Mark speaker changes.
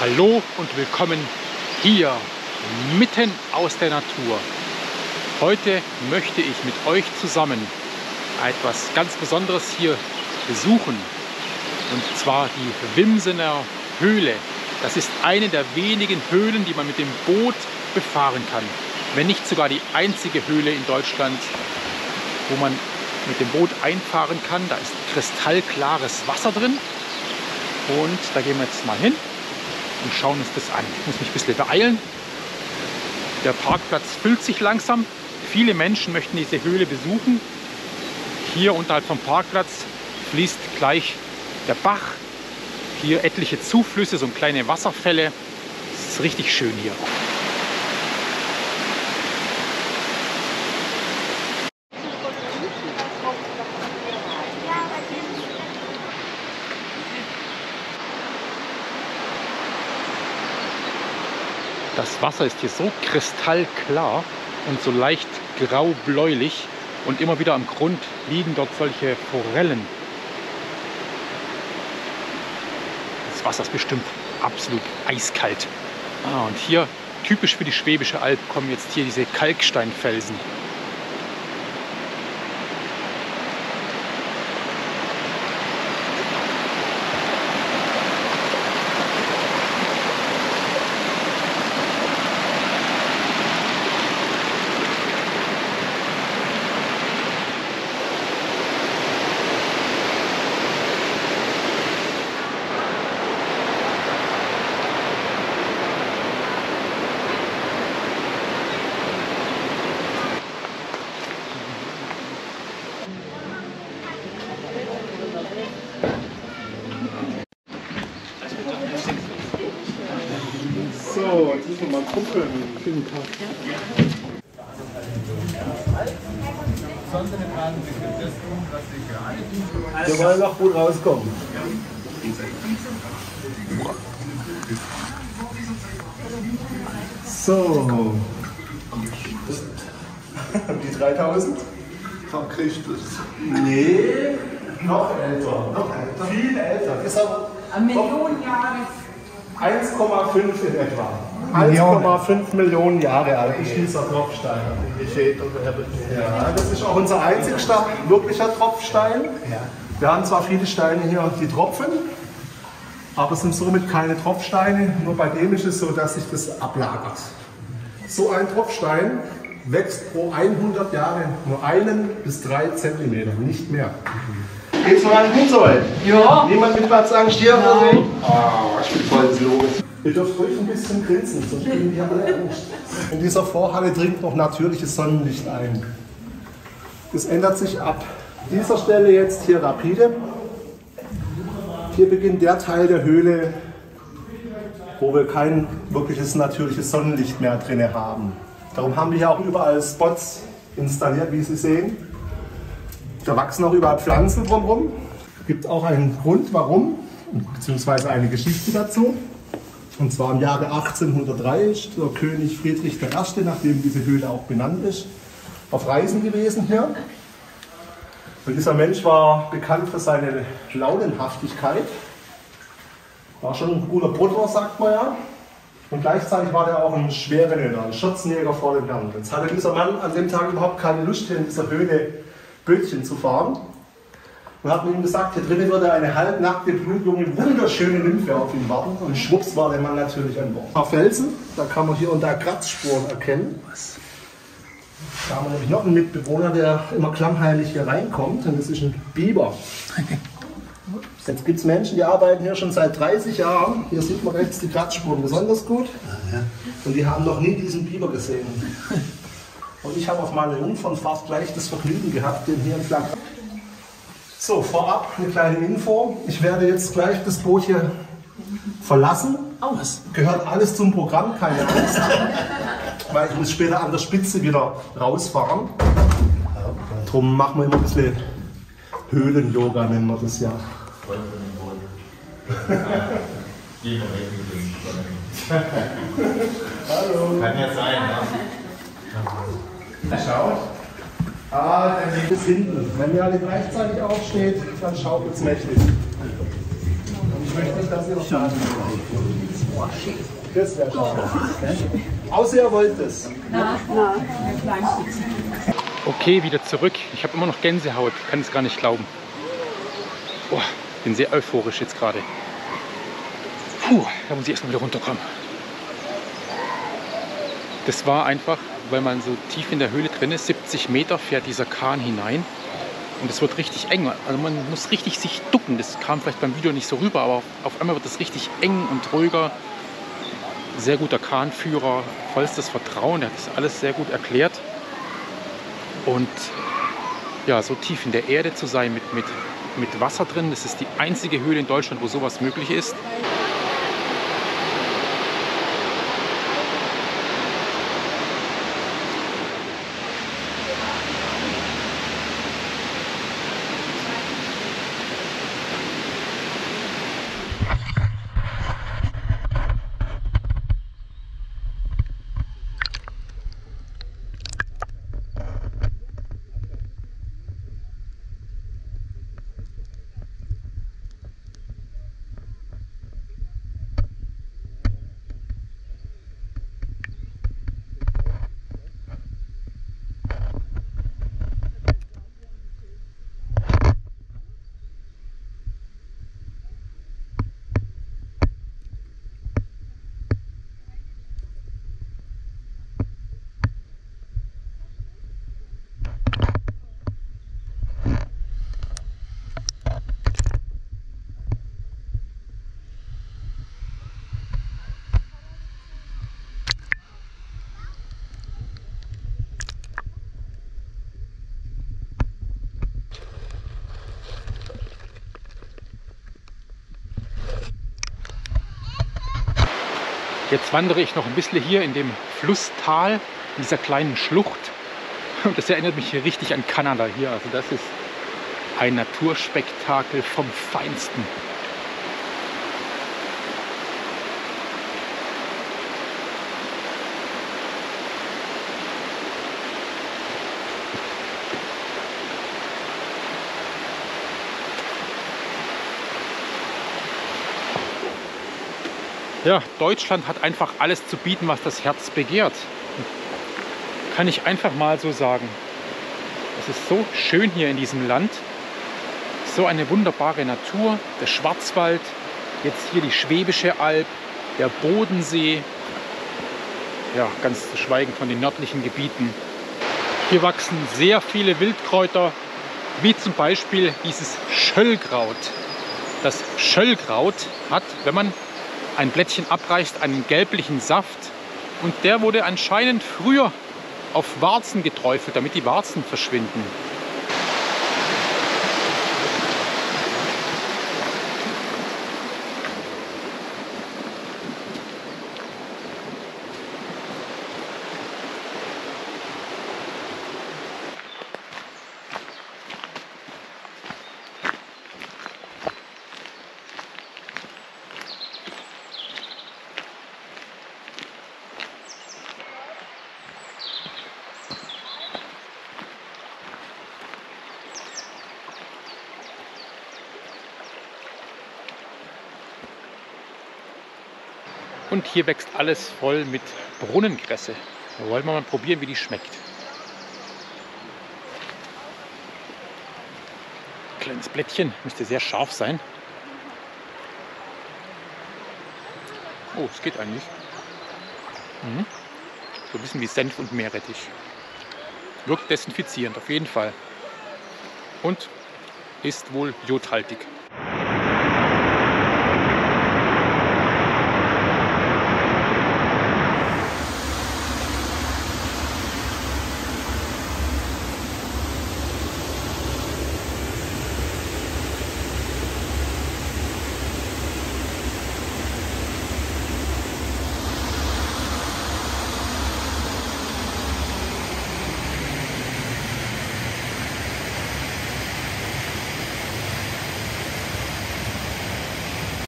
Speaker 1: Hallo und willkommen hier mitten aus der Natur. Heute möchte ich mit euch zusammen etwas ganz Besonderes hier besuchen. Und zwar die Wimsener Höhle. Das ist eine der wenigen Höhlen, die man mit dem Boot befahren kann. Wenn nicht sogar die einzige Höhle in Deutschland, wo man mit dem Boot einfahren kann. Da ist kristallklares Wasser drin. Und da gehen wir jetzt mal hin und schauen uns das an. Ich muss mich ein bisschen beeilen. Der Parkplatz füllt sich langsam. Viele Menschen möchten diese Höhle besuchen. Hier unterhalb vom Parkplatz fließt gleich der Bach. Hier etliche Zuflüsse, so kleine Wasserfälle. Es ist richtig schön hier. Das Wasser ist hier so kristallklar und so leicht grau-bläulich und immer wieder am Grund liegen dort solche Forellen. Das Wasser ist bestimmt absolut eiskalt. Ah, und hier, typisch für die Schwäbische Alb, kommen jetzt hier diese Kalksteinfelsen.
Speaker 2: So, jetzt müssen wir mal gucken. Vielen Tag. Wir wollen noch gut rauskommen. So. Die 3000?
Speaker 3: Von Christus.
Speaker 2: Nee, noch älter. Noch älter. Viel älter. Ist aber
Speaker 4: Eine Million Jahre.
Speaker 2: 1,5 in etwa. 1,5 Millionen Jahre alt ist dieser Tropfstein. Ja, das ist auch unser einzigster wirklicher Tropfstein. Wir haben zwar viele Steine hier, die tropfen, aber es sind somit keine Tropfsteine. Nur bei dem ist es so, dass sich das ablagert. So ein Tropfstein wächst pro 100 Jahre nur einen bis drei Zentimeter, nicht mehr. Geht's noch an den Hinterwald?
Speaker 4: Ja.
Speaker 2: Niemand mit Platzangst hier?
Speaker 4: Nein.
Speaker 2: Ah, ich bin voll los. Ihr dürft ruhig ein bisschen grinsen, sonst kriegen die alle Angst. In dieser Vorhalle dringt noch natürliches Sonnenlicht ein. Das ändert sich ab dieser Stelle jetzt hier rapide. Hier beginnt der Teil der Höhle, wo wir kein wirkliches natürliches Sonnenlicht mehr drin haben. Darum haben wir hier auch überall Spots installiert, wie Sie sehen. Da wachsen auch überall Pflanzen drumherum. Gibt auch einen Grund, warum, beziehungsweise eine Geschichte dazu. Und zwar im Jahre 1803 ist der König Friedrich I., nachdem diese Höhle auch benannt ist, auf Reisen gewesen hier. Und dieser Mensch war bekannt für seine Launenhaftigkeit. War schon ein guter Brudler, sagt man ja. Und gleichzeitig war er auch ein Schwerrenner, ein Schürzenjäger vor dem Herrn. Jetzt hatte dieser Mann an dem Tag überhaupt keine Lust, in dieser Höhle Bötchen zu fahren. Und hat mir ihm gesagt, hier drinnen würde eine halbnackte, blutjunge, wunderschöne Nymphe auf ihn warten. Und schwupps war der Mann natürlich an Bord. Ein paar Felsen, da kann man hier und da Kratzspuren erkennen. Da haben wir nämlich noch einen Mitbewohner, der immer klammheimlich hier reinkommt. Und das ist ein Biber. Jetzt gibt es Menschen, die arbeiten hier schon seit 30 Jahren. Hier sieht man rechts die Kratzspuren besonders gut. Und die haben noch nie diesen Biber gesehen. Und ich habe auf meiner Jungfernfahrt gleich das Vergnügen gehabt, den hier entlang. So, vorab eine kleine Info. Ich werde jetzt gleich das Boot hier verlassen.
Speaker 4: Aus.
Speaker 2: Gehört alles zum Programm, keine Angst. Weil ich muss später an der Spitze wieder rausfahren. Darum machen wir immer ein bisschen Höhlen-Yoga, nennen wir das ja. Hallo.
Speaker 3: Kann ja sein, ne?
Speaker 2: Schaut. Ah, dann liegt es hinten. Wenn ihr alle gleichzeitig aufsteht, dann schaukelt es mächtig. Und ich möchte nicht, dass ihr noch seid. Das wäre schade. Außer ihr wollt es.
Speaker 1: Okay, wieder zurück. Ich habe immer noch Gänsehaut, kann es gar nicht glauben. Boah, bin sehr euphorisch jetzt gerade. Puh, da muss ich erstmal wieder runterkommen. Das war einfach, weil man so tief in der Höhle drin ist, 70 Meter fährt dieser Kahn hinein und es wird richtig eng. Also man muss richtig sich ducken. Das kam vielleicht beim Video nicht so rüber, aber auf einmal wird es richtig eng und ruhiger. Sehr guter Kahnführer, vollstes Vertrauen, der hat das alles sehr gut erklärt. Und ja, so tief in der Erde zu sein mit, mit, mit Wasser drin, das ist die einzige Höhle in Deutschland, wo sowas möglich ist. Jetzt wandere ich noch ein bisschen hier in dem Flusstal, in dieser kleinen Schlucht. Und das erinnert mich hier richtig an Kanada hier. Also das ist ein Naturspektakel vom Feinsten. Ja, Deutschland hat einfach alles zu bieten, was das Herz begehrt. Kann ich einfach mal so sagen. Es ist so schön hier in diesem Land. So eine wunderbare Natur. Der Schwarzwald, jetzt hier die Schwäbische Alb, der Bodensee. Ja, ganz zu schweigen von den nördlichen Gebieten. Hier wachsen sehr viele Wildkräuter, wie zum Beispiel dieses Schöllkraut. Das Schöllkraut hat, wenn man ein Blättchen abreißt, einen gelblichen Saft. Und der wurde anscheinend früher auf Warzen geträufelt, damit die Warzen verschwinden. Und hier wächst alles voll mit Brunnenkresse. Da wollen wir mal probieren, wie die schmeckt. Kleines Blättchen, müsste sehr scharf sein. Oh, es geht eigentlich. Mhm. So ein bisschen wie Senf und Meerrettich. Wirkt desinfizierend, auf jeden Fall. Und ist wohl jodhaltig.